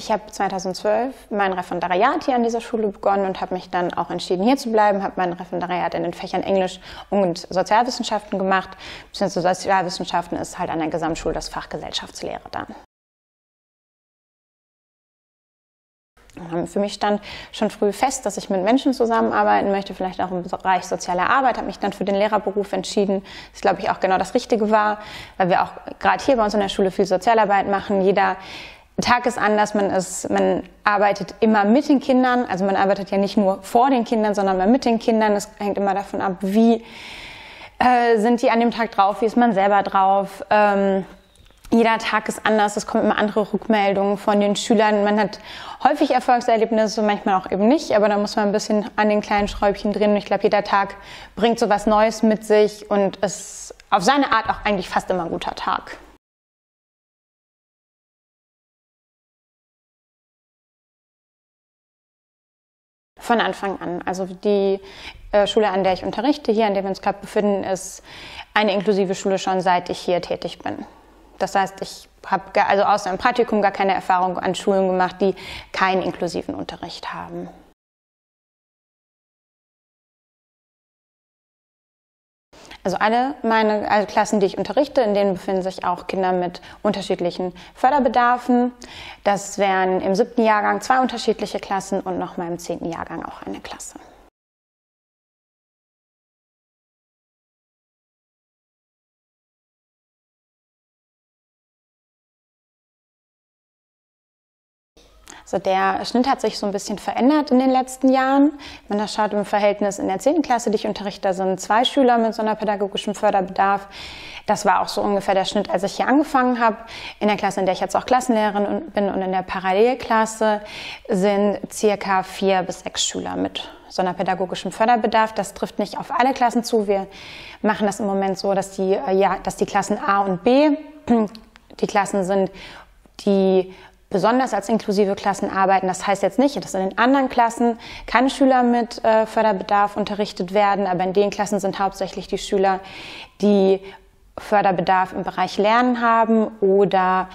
Ich habe 2012 mein Referendariat hier an dieser Schule begonnen und habe mich dann auch entschieden, hier zu bleiben. Habe mein Referendariat in den Fächern Englisch und Sozialwissenschaften gemacht. Beziehungsweise Sozialwissenschaften ist halt an der Gesamtschule das Fach Gesellschaftslehre dann. Für mich stand schon früh fest, dass ich mit Menschen zusammenarbeiten möchte, vielleicht auch im Bereich soziale Arbeit, habe mich dann für den Lehrerberuf entschieden, das glaube ich auch genau das Richtige war, weil wir auch gerade hier bei uns in der Schule viel Sozialarbeit machen. Jeder Tag ist anders, man, ist, man arbeitet immer mit den Kindern, also man arbeitet ja nicht nur vor den Kindern, sondern mal mit den Kindern. Es hängt immer davon ab, wie äh, sind die an dem Tag drauf, wie ist man selber drauf. Ähm, jeder Tag ist anders, es kommen immer andere Rückmeldungen von den Schülern. Man hat häufig Erfolgserlebnisse, manchmal auch eben nicht, aber da muss man ein bisschen an den kleinen Schräubchen drehen. Und ich glaube, jeder Tag bringt so was Neues mit sich und ist auf seine Art auch eigentlich fast immer ein guter Tag. Von Anfang an. Also die äh, Schule, an der ich unterrichte, hier, an der wir uns gerade befinden, ist eine inklusive Schule schon seit ich hier tätig bin. Das heißt, ich habe also außer im Praktikum gar keine Erfahrung an Schulen gemacht, die keinen inklusiven Unterricht haben. Also alle meine also Klassen, die ich unterrichte, in denen befinden sich auch Kinder mit unterschiedlichen Förderbedarfen. Das wären im siebten Jahrgang zwei unterschiedliche Klassen und nochmal im zehnten Jahrgang auch eine Klasse. Also der Schnitt hat sich so ein bisschen verändert in den letzten Jahren. Wenn man schaut im Verhältnis in der 10. Klasse, die ich unterrichte, da sind zwei Schüler mit sonderpädagogischem Förderbedarf. Das war auch so ungefähr der Schnitt, als ich hier angefangen habe. In der Klasse, in der ich jetzt auch Klassenlehrerin bin und in der Parallelklasse sind circa vier bis sechs Schüler mit sonderpädagogischem Förderbedarf. Das trifft nicht auf alle Klassen zu. Wir machen das im Moment so, dass die, äh, ja, dass die Klassen A und B die Klassen sind, die besonders als inklusive Klassen arbeiten. Das heißt jetzt nicht, dass in den anderen Klassen keine Schüler mit äh, Förderbedarf unterrichtet werden, aber in den Klassen sind hauptsächlich die Schüler, die Förderbedarf im Bereich Lernen haben oder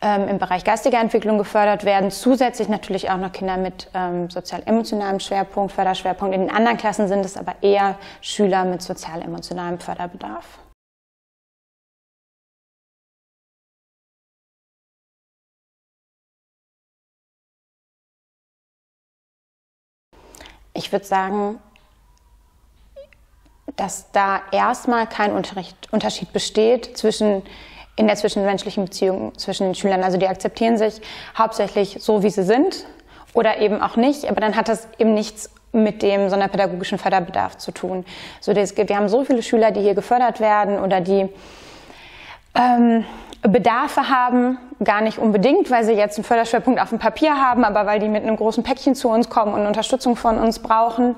ähm, im Bereich geistiger Entwicklung gefördert werden. Zusätzlich natürlich auch noch Kinder mit ähm, sozial-emotionalem Schwerpunkt, Förderschwerpunkt. In den anderen Klassen sind es aber eher Schüler mit sozial-emotionalem Förderbedarf. Ich würde sagen, dass da erstmal kein Unterschied besteht zwischen in der zwischenmenschlichen Beziehung zwischen den Schülern. Also die akzeptieren sich hauptsächlich so, wie sie sind oder eben auch nicht, aber dann hat das eben nichts mit dem sonderpädagogischen Förderbedarf zu tun. So, wir haben so viele Schüler, die hier gefördert werden oder die ähm, Bedarfe haben, gar nicht unbedingt, weil sie jetzt einen Förderschwerpunkt auf dem Papier haben, aber weil die mit einem großen Päckchen zu uns kommen und Unterstützung von uns brauchen.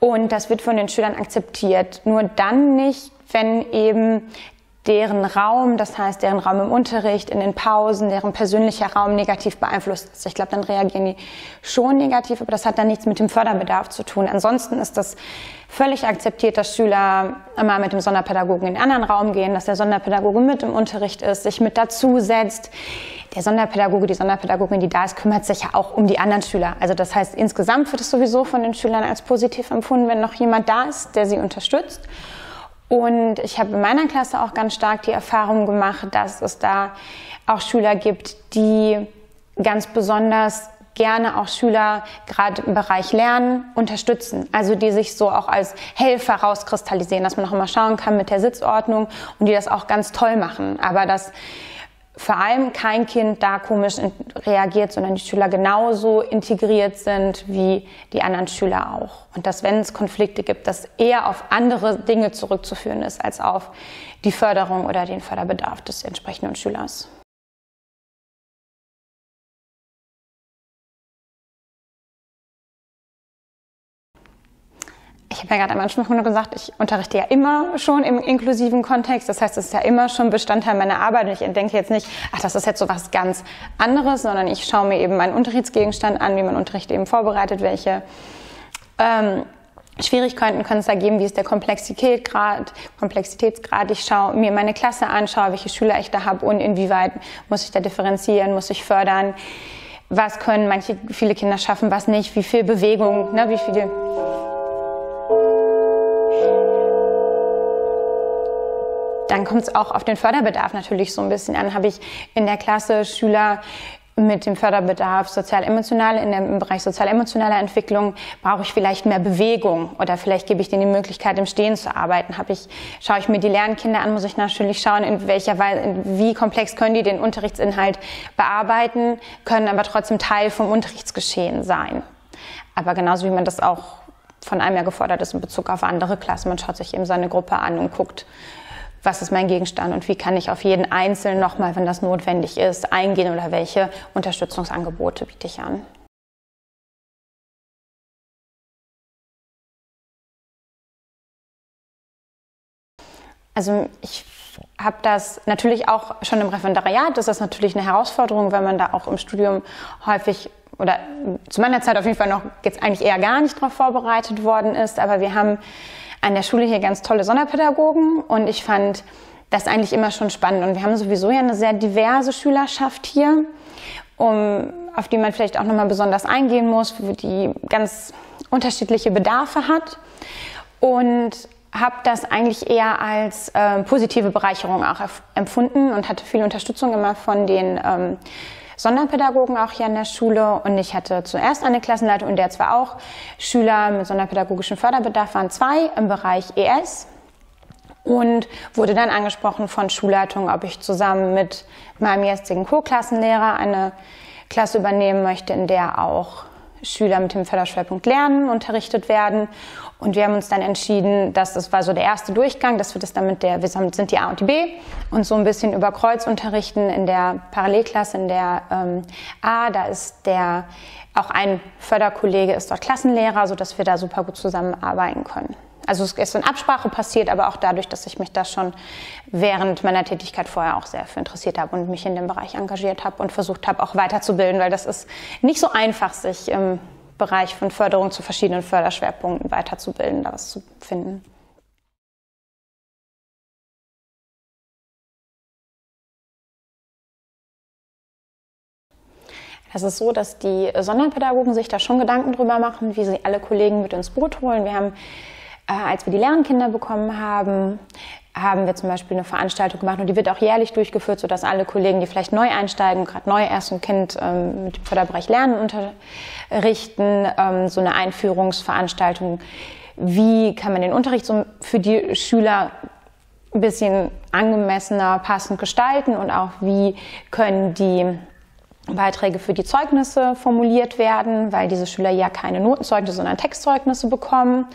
Und das wird von den Schülern akzeptiert. Nur dann nicht, wenn eben deren Raum, das heißt deren Raum im Unterricht, in den Pausen, deren persönlicher Raum negativ beeinflusst ist. Ich glaube, dann reagieren die schon negativ, aber das hat dann nichts mit dem Förderbedarf zu tun. Ansonsten ist das völlig akzeptiert, dass Schüler mal mit dem Sonderpädagogen in einen anderen Raum gehen, dass der Sonderpädagoge mit im Unterricht ist, sich mit dazusetzt. Der Sonderpädagoge, die Sonderpädagogin, die da ist, kümmert sich ja auch um die anderen Schüler. Also das heißt, insgesamt wird es sowieso von den Schülern als positiv empfunden, wenn noch jemand da ist, der sie unterstützt. Und ich habe in meiner Klasse auch ganz stark die Erfahrung gemacht, dass es da auch Schüler gibt, die ganz besonders gerne auch Schüler gerade im Bereich Lernen unterstützen. Also die sich so auch als Helfer rauskristallisieren, dass man auch immer schauen kann mit der Sitzordnung und die das auch ganz toll machen. Aber dass vor allem kein Kind da komisch reagiert, sondern die Schüler genauso integriert sind wie die anderen Schüler auch. Und dass, wenn es Konflikte gibt, das eher auf andere Dinge zurückzuführen ist als auf die Förderung oder den Förderbedarf des entsprechenden Schülers. Ich habe ja gerade am Anfang schon gesagt, ich unterrichte ja immer schon im inklusiven Kontext. Das heißt, es ist ja immer schon Bestandteil meiner Arbeit. Und ich denke jetzt nicht, ach, das ist jetzt so was ganz anderes, sondern ich schaue mir eben meinen Unterrichtsgegenstand an, wie man Unterricht eben vorbereitet, welche ähm, Schwierigkeiten können es da geben, wie ist der Komplexitätsgrad, Komplexitätsgrad. Ich schaue mir meine Klasse an, schaue, welche Schüler ich da habe und inwieweit muss ich da differenzieren, muss ich fördern was können manche, viele Kinder schaffen, was nicht, wie viel Bewegung, ne, wie viel. Dann kommt es auch auf den Förderbedarf natürlich so ein bisschen an. Habe ich in der Klasse Schüler, mit dem Förderbedarf sozial-emotional, in dem Bereich sozial-emotionaler Entwicklung brauche ich vielleicht mehr Bewegung oder vielleicht gebe ich denen die Möglichkeit, im Stehen zu arbeiten. Habe ich, schaue ich mir die Lernkinder an, muss ich natürlich schauen, in welcher Weise, wie komplex können die den Unterrichtsinhalt bearbeiten, können aber trotzdem Teil vom Unterrichtsgeschehen sein. Aber genauso wie man das auch von einem ja gefordert ist in Bezug auf andere Klassen. Man schaut sich eben seine Gruppe an und guckt, was ist mein Gegenstand und wie kann ich auf jeden Einzelnen nochmal, wenn das notwendig ist, eingehen oder welche Unterstützungsangebote biete ich an. Also ich habe das natürlich auch schon im Referendariat, das ist natürlich eine Herausforderung, weil man da auch im Studium häufig oder zu meiner Zeit auf jeden Fall noch jetzt eigentlich eher gar nicht darauf vorbereitet worden ist, aber wir haben an der Schule hier ganz tolle Sonderpädagogen und ich fand das eigentlich immer schon spannend. Und wir haben sowieso ja eine sehr diverse Schülerschaft hier, um, auf die man vielleicht auch nochmal besonders eingehen muss, die ganz unterschiedliche Bedarfe hat. Und habe das eigentlich eher als äh, positive Bereicherung auch empfunden und hatte viel Unterstützung immer von den ähm, Sonderpädagogen auch hier an der Schule. Und ich hatte zuerst eine Klassenleitung, in der zwar auch Schüler mit sonderpädagogischem Förderbedarf waren, zwei im Bereich ES und wurde dann angesprochen von Schulleitung, ob ich zusammen mit meinem jetzigen Co-Klassenlehrer eine Klasse übernehmen möchte, in der auch Schüler mit dem Förderschwerpunkt Lernen unterrichtet werden. Und wir haben uns dann entschieden, dass das war so der erste Durchgang, dass wir das dann mit der, wir sind die A und die B und so ein bisschen über Kreuz unterrichten in der Parallelklasse, in der ähm, A, da ist der, auch ein Förderkollege ist dort Klassenlehrer, so dass wir da super gut zusammenarbeiten können. Also es ist in Absprache passiert, aber auch dadurch, dass ich mich da schon während meiner Tätigkeit vorher auch sehr für interessiert habe und mich in dem Bereich engagiert habe und versucht habe, auch weiterzubilden, weil das ist nicht so einfach, sich im Bereich von Förderung zu verschiedenen Förderschwerpunkten weiterzubilden, da was zu finden. Es ist so, dass die Sonderpädagogen sich da schon Gedanken drüber machen, wie sie alle Kollegen mit ins Boot holen. Wir haben als wir die Lernkinder bekommen haben, haben wir zum Beispiel eine Veranstaltung gemacht und die wird auch jährlich durchgeführt, sodass alle Kollegen, die vielleicht neu einsteigen, gerade neu erst ein Kind ähm, mit dem Förderbereich Lernen unterrichten, ähm, so eine Einführungsveranstaltung, wie kann man den Unterricht so für die Schüler ein bisschen angemessener, passend gestalten und auch wie können die Beiträge für die Zeugnisse formuliert werden, weil diese Schüler ja keine Notenzeugnisse, sondern Textzeugnisse bekommen.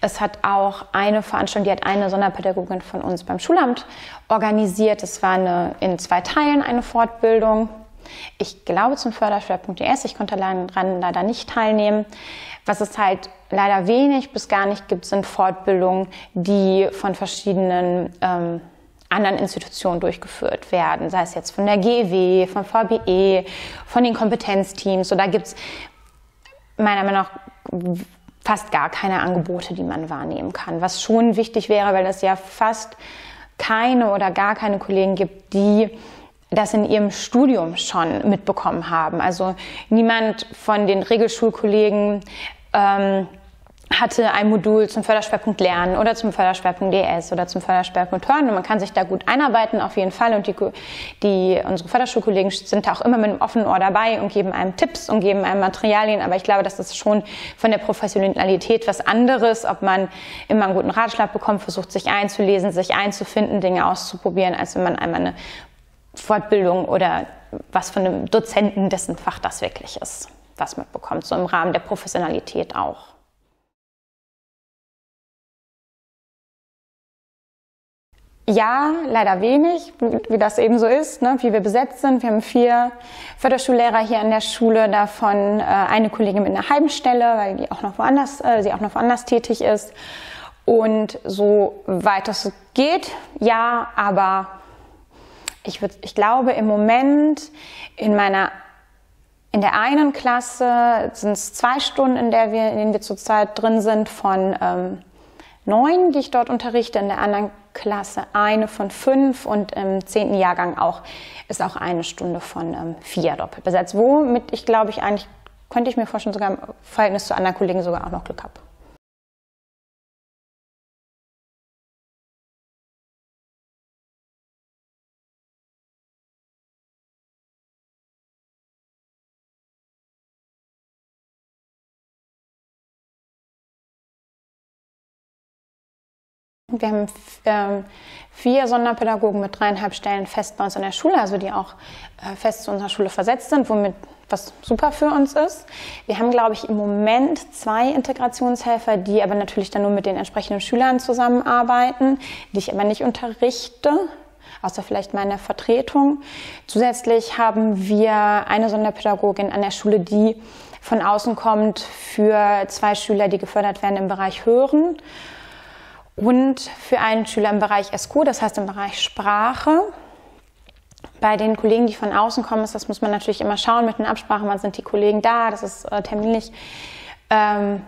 Es hat auch eine Veranstaltung, die hat eine Sonderpädagogin von uns beim Schulamt organisiert. Es war eine, in zwei Teilen eine Fortbildung. Ich glaube zum Förderschwerpunkt ES. Ich konnte daran leider nicht teilnehmen. Was es halt leider wenig bis gar nicht gibt, sind Fortbildungen, die von verschiedenen ähm, anderen Institutionen durchgeführt werden, sei es jetzt von der GEW, von VBE, von den Kompetenzteams. So, da gibt es meiner Meinung nach fast gar keine Angebote, die man wahrnehmen kann. Was schon wichtig wäre, weil es ja fast keine oder gar keine Kollegen gibt, die das in ihrem Studium schon mitbekommen haben. Also niemand von den Regelschulkollegen ähm, hatte ein Modul zum Förderschwerpunkt Lernen oder zum Förderschwerpunkt DS oder zum Förderschwerpunkt Hören und man kann sich da gut einarbeiten auf jeden Fall. Und die, die unsere Förderschulkollegen sind da auch immer mit einem offenen Ohr dabei und geben einem Tipps und geben einem Materialien, aber ich glaube, das ist schon von der Professionalität was anderes, ob man immer einen guten Ratschlag bekommt, versucht sich einzulesen, sich einzufinden, Dinge auszuprobieren, als wenn man einmal eine Fortbildung oder was von einem Dozenten, dessen Fach das wirklich ist, was mitbekommt, so im Rahmen der Professionalität auch. Ja, leider wenig, wie das eben so ist, ne, wie wir besetzt sind. Wir haben vier Förderschullehrer hier an der Schule, davon äh, eine Kollegin mit einer halben Stelle, weil die auch noch woanders, äh, sie auch noch woanders tätig ist. Und so weit es geht, ja, aber ich, würd, ich glaube im Moment in meiner in der einen Klasse sind es zwei Stunden, in, der wir, in denen wir zurzeit drin sind, von ähm, neun, die ich dort unterrichte. In der anderen Klasse eine von fünf und im zehnten Jahrgang auch ist auch eine Stunde von ähm, vier doppelt besetzt. Womit ich glaube ich eigentlich, könnte ich mir vorstellen, sogar im Verhältnis zu anderen Kollegen sogar auch noch Glück habe. Wir haben ähm, vier Sonderpädagogen mit dreieinhalb Stellen fest bei uns an der Schule, also die auch äh, fest zu unserer Schule versetzt sind, womit was super für uns ist. Wir haben, glaube ich, im Moment zwei Integrationshelfer, die aber natürlich dann nur mit den entsprechenden Schülern zusammenarbeiten, die ich aber nicht unterrichte, außer vielleicht meiner Vertretung. Zusätzlich haben wir eine Sonderpädagogin an der Schule, die von außen kommt für zwei Schüler, die gefördert werden im Bereich Hören und für einen Schüler im Bereich SQ, das heißt im Bereich Sprache. Bei den Kollegen, die von außen kommen, ist, das muss man natürlich immer schauen mit den Absprachen, wann sind die Kollegen da, das ist äh, terminlich ähm,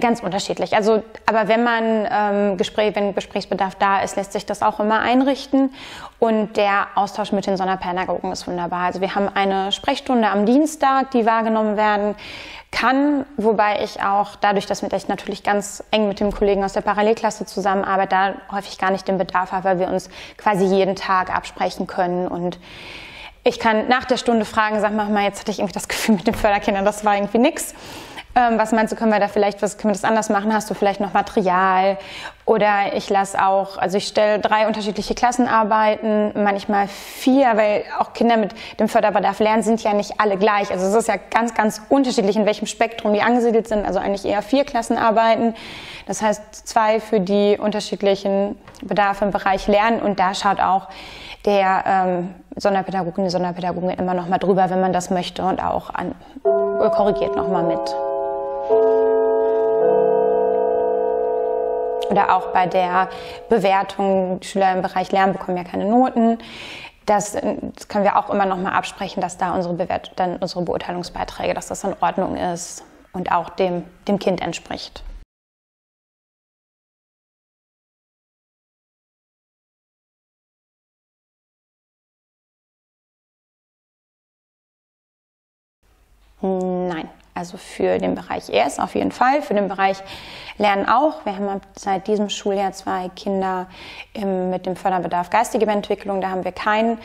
ganz unterschiedlich. Also, aber wenn man ähm, Gespräch, wenn Gesprächsbedarf da ist, lässt sich das auch immer einrichten. Und der Austausch mit den Sonderpädagogen ist wunderbar. Also wir haben eine Sprechstunde am Dienstag, die wahrgenommen werden kann, wobei ich auch dadurch, dass ich natürlich ganz eng mit dem Kollegen aus der Parallelklasse zusammenarbeite, da häufig gar nicht den Bedarf habe, weil wir uns quasi jeden Tag absprechen können und ich kann nach der Stunde fragen, sag mal, jetzt hatte ich irgendwie das Gefühl mit den Förderkindern, das war irgendwie nix. Ähm, was meinst du, können wir da vielleicht, was können wir das anders machen? Hast du vielleicht noch Material? Oder ich lasse auch, also ich stelle drei unterschiedliche Klassenarbeiten, manchmal vier, weil auch Kinder mit dem Förderbedarf lernen sind ja nicht alle gleich. Also es ist ja ganz, ganz unterschiedlich, in welchem Spektrum die angesiedelt sind. Also eigentlich eher vier Klassenarbeiten. Das heißt zwei für die unterschiedlichen Bedarfe im Bereich Lernen und da schaut auch der ähm, Sonderpädagogin, die Sonderpädagogin immer noch mal drüber, wenn man das möchte und auch an, korrigiert noch mal mit. Oder auch bei der Bewertung, Schüler im Bereich Lernen bekommen ja keine Noten. Das, das können wir auch immer noch mal absprechen, dass da unsere, Bewert dann unsere Beurteilungsbeiträge, dass das in Ordnung ist und auch dem, dem Kind entspricht. Also für den Bereich ES auf jeden Fall, für den Bereich Lernen auch. Wir haben seit diesem Schuljahr zwei Kinder mit dem Förderbedarf geistige Entwicklung. Da haben wir keinen,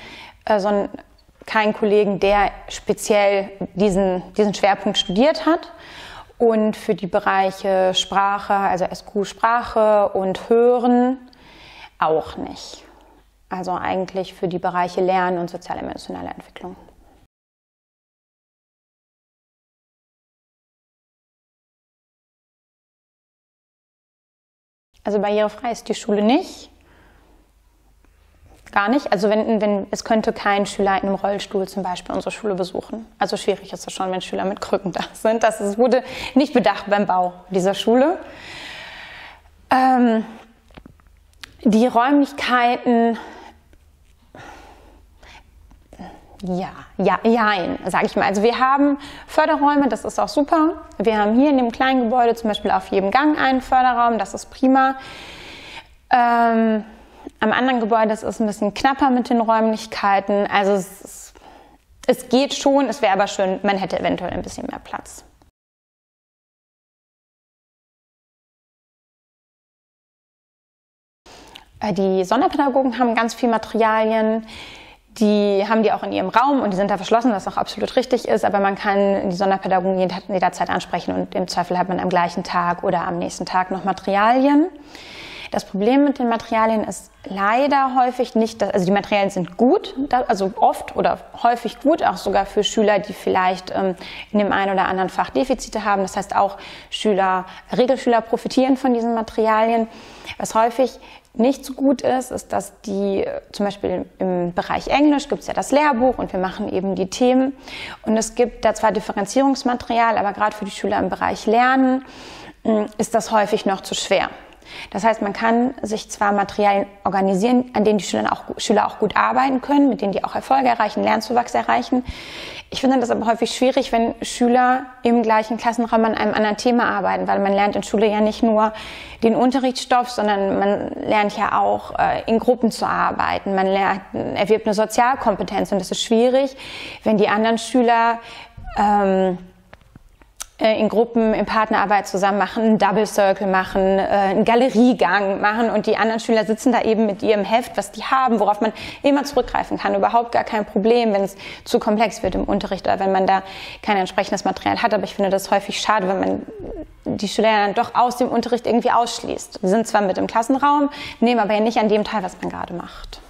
äh, so einen, keinen Kollegen, der speziell diesen, diesen Schwerpunkt studiert hat. Und für die Bereiche Sprache, also SQ Sprache und Hören auch nicht. Also eigentlich für die Bereiche Lernen und sozial-emotionale Entwicklung. Also barrierefrei ist die Schule nicht. Gar nicht. Also wenn, wenn, es könnte kein Schüler in einem Rollstuhl zum Beispiel unsere Schule besuchen. Also schwierig ist es schon, wenn Schüler mit Krücken da sind. Das ist, wurde nicht bedacht beim Bau dieser Schule. Ähm, die Räumlichkeiten ja, ja, jein, sage ich mal. Also wir haben Förderräume, das ist auch super. Wir haben hier in dem kleinen Gebäude zum Beispiel auf jedem Gang einen Förderraum, das ist prima. Ähm, am anderen Gebäude ist es ein bisschen knapper mit den Räumlichkeiten. Also es, es geht schon, es wäre aber schön, man hätte eventuell ein bisschen mehr Platz. Äh, die Sonderpädagogen haben ganz viel Materialien. Die haben die auch in ihrem Raum und die sind da verschlossen, was auch absolut richtig ist, aber man kann die Sonderpädagogen jederzeit ansprechen und im Zweifel hat man am gleichen Tag oder am nächsten Tag noch Materialien. Das Problem mit den Materialien ist leider häufig nicht, also die Materialien sind gut, also oft oder häufig gut, auch sogar für Schüler, die vielleicht ähm, in dem einen oder anderen Fach Defizite haben. Das heißt auch Schüler, Regelschüler profitieren von diesen Materialien. Was häufig nicht so gut ist, ist, dass die zum Beispiel im Bereich Englisch gibt es ja das Lehrbuch und wir machen eben die Themen. Und es gibt da zwar Differenzierungsmaterial, aber gerade für die Schüler im Bereich Lernen hm, ist das häufig noch zu schwer. Das heißt, man kann sich zwar Materialien organisieren, an denen die Schüler auch, Schüler auch gut arbeiten können, mit denen die auch Erfolge erreichen, Lernzuwachs erreichen. Ich finde das aber häufig schwierig, wenn Schüler im gleichen Klassenraum an einem anderen Thema arbeiten, weil man lernt in Schule ja nicht nur den Unterrichtsstoff, sondern man lernt ja auch äh, in Gruppen zu arbeiten. Man lernt, erwirbt eine Sozialkompetenz und das ist schwierig, wenn die anderen Schüler ähm, äh, in Gruppen in Partnerarbeit zusammen machen, einen Double Circle machen, äh, einen Galeriegang machen und die anderen Schüler sitzen da eben mit ihrem Heft, was die haben, worauf man immer zurückgreifen kann. Überhaupt gar kein Problem, wenn es zu komplex wird im Unterricht oder wenn man da kein entsprechendes Material hat. Aber ich finde das häufig schade, wenn man die Schüler dann doch aus dem Unterricht irgendwie ausschließt. Sie sind zwar mit im Klassenraum, nehmen aber ja nicht an dem teil, was man gerade macht.